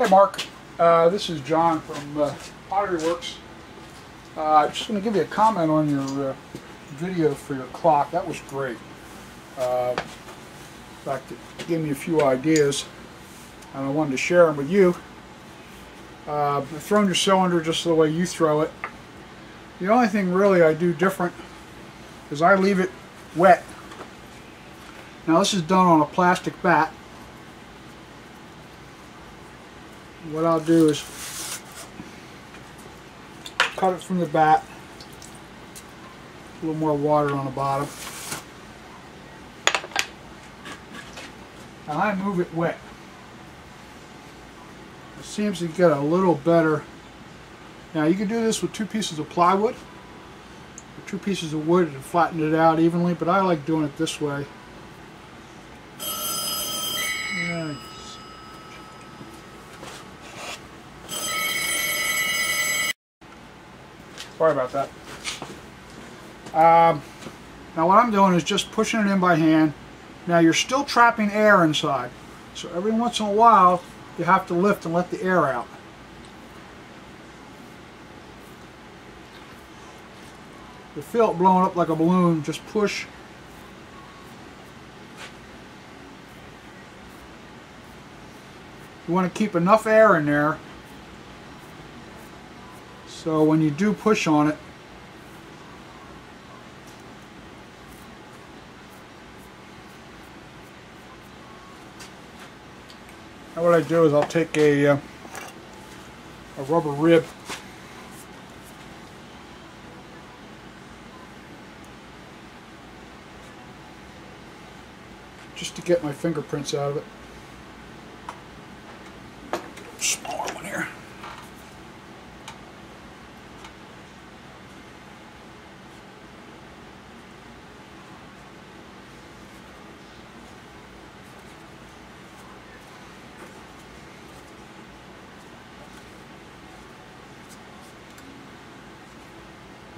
Hey Mark, uh, this is John from uh, Pottery Works. Uh, I'm just going to give you a comment on your uh, video for your clock. That was great. Uh, in fact, it gave me a few ideas and I wanted to share them with you. Uh, I've thrown your cylinder just the way you throw it. The only thing really I do different is I leave it wet. Now this is done on a plastic bat what I'll do is cut it from the back a little more water on the bottom. And I move it wet. It seems to get a little better. Now you can do this with two pieces of plywood or two pieces of wood and flatten it out evenly but I like doing it this way. Yeah. Sorry about that. Um, now what I'm doing is just pushing it in by hand. Now you're still trapping air inside. So every once in a while you have to lift and let the air out. You feel it blowing up like a balloon, just push. You want to keep enough air in there so when you do push on it, now what I do is I'll take a, uh, a rubber rib just to get my fingerprints out of it.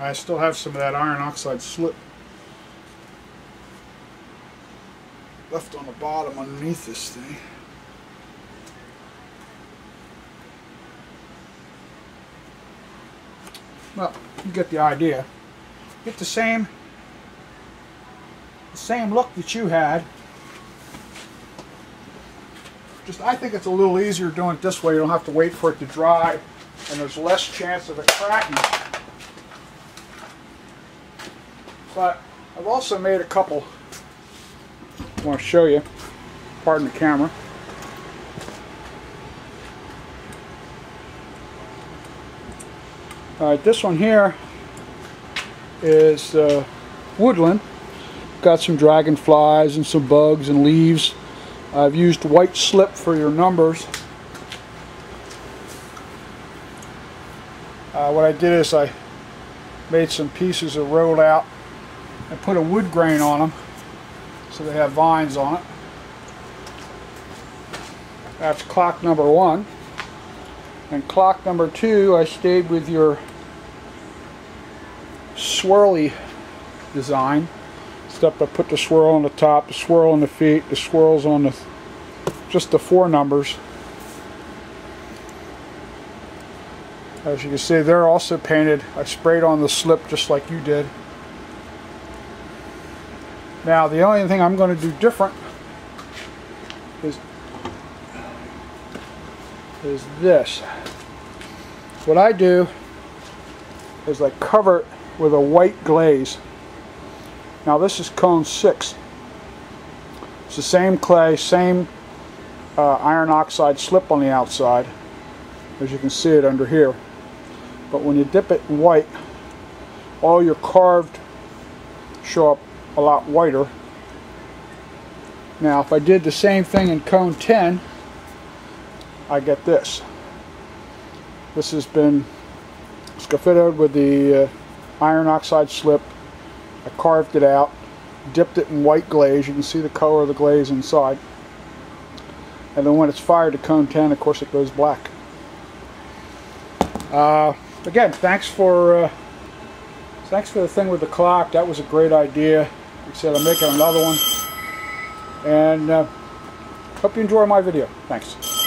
I still have some of that iron oxide slip left on the bottom underneath this thing. Well, you get the idea. Get the same the same look that you had. Just I think it's a little easier doing it this way. You don't have to wait for it to dry and there's less chance of it cracking. But I've also made a couple. I want to show you. Pardon the camera. Alright, this one here is uh, woodland. Got some dragonflies and some bugs and leaves. I've used white slip for your numbers. Uh, what I did is I made some pieces of rolled out I put a wood grain on them so they have vines on it. That's clock number one. And clock number two, I stayed with your swirly design. Except I put the swirl on the top, the swirl on the feet, the swirls on the, just the four numbers. As you can see, they're also painted. I sprayed on the slip just like you did. Now the only thing I'm going to do different is is this. What I do is I cover it with a white glaze. Now this is cone 6. It's the same clay, same uh, iron oxide slip on the outside as you can see it under here. But when you dip it in white, all your carved show up a lot whiter. Now if I did the same thing in cone 10, I get this. This has been sgraffitoed with the uh, iron oxide slip. I carved it out, dipped it in white glaze. You can see the color of the glaze inside. And then when it's fired to cone 10, of course, it goes black. Uh, again, thanks for uh, thanks for the thing with the clock. That was a great idea. Like I said, I'm making another one. And uh, hope you enjoy my video. Thanks.